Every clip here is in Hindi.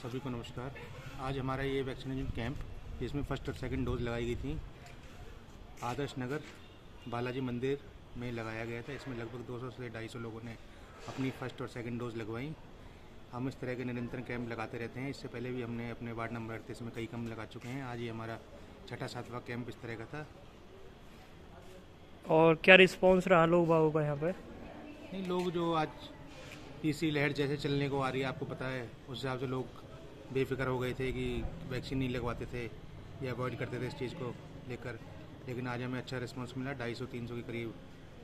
सभी को नमस्कार। आज हमारा ये वैक्सीनेशन कैंप जिसमें फ़र्स्ट और सेकंड डोज लगाई गई थी। आदर्श नगर बालाजी मंदिर में लगाया गया था। इसमें लगभग 200 से 250 लोगों ने अपनी फ़र्स्ट और सेकंड डोज लगवाई। हम इस तरह के निरंतर कैंप लगाते रहते हैं। इससे पहले भी हमने अपने वार्ड नंबर अड़तीस में कई कम लगा चुके हैं। आज ये हमारा छठा सातवां कैंप इस तरह का था। और क्या रिस्पॉन्स रहा लोग बाबू का यहाँ पर नहीं लोग जो आज तीसरी लहर जैसे चलने को आ रही है आपको पता है उस हिसाब से लोग बेफिक्र हो गए थे कि वैक्सीन नहीं लगवाते थे या अवॉइड करते थे इस चीज़ को लेकर। लेकिन आज हमें अच्छा रिस्पॉन्स मिला ढाई सौ तीन सौ के करीब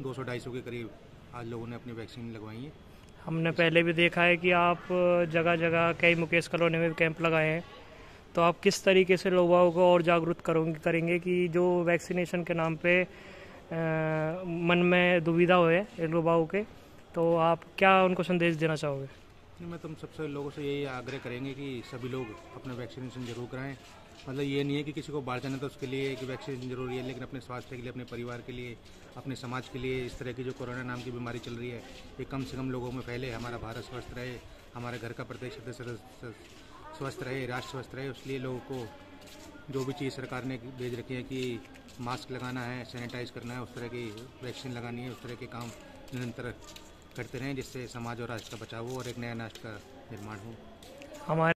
दो सौ ढाई सौ के करीब आज लोगों ने अपनी वैक्सीन लगवाई है। हमने पहले भी देखा है कि आप जगह जगह कई मुकेश कॉलोनी में कैंप लगाए हैं। तो आप किस तरीके से लोगों को और जागरूक करोगे करेंगे कि जो वैक्सीनेशन के नाम पे आ, मन में दुविधा हुए लोगों के तो आप क्या उनको संदेश देना चाहोगे? मैं तुम सबसे लोगों से यही आग्रह करेंगे कि सभी लोग अपना वैक्सीनेशन ज़रूर कराएँ। मतलब ये नहीं है कि किसी को बाहर जाना तो उसके लिए कि वैक्सीनेशन ज़रूरी है, लेकिन अपने स्वास्थ्य के लिए, अपने परिवार के लिए, अपने समाज के लिए इस तरह की जो कोरोना नाम की बीमारी चल रही है, ये कम से कम लोगों में फैले, हमारा भारत स्वस्थ रहे, हमारे घर का प्रत्येक सदस्य स्वस्थ रहे, राष्ट्र स्वस्थ रहे उसलिए लोगों को जो भी चीज़ सरकार ने भेज रखी है कि मास्क लगाना है सैनिटाइज करना है, उस तरह की वैक्सीन लगानी है, उस तरह के काम निरंतर करते रहें जिससे समाज और राष्ट्र का बचाव हो और एक नया राष्ट्र का निर्माण हो। हमारे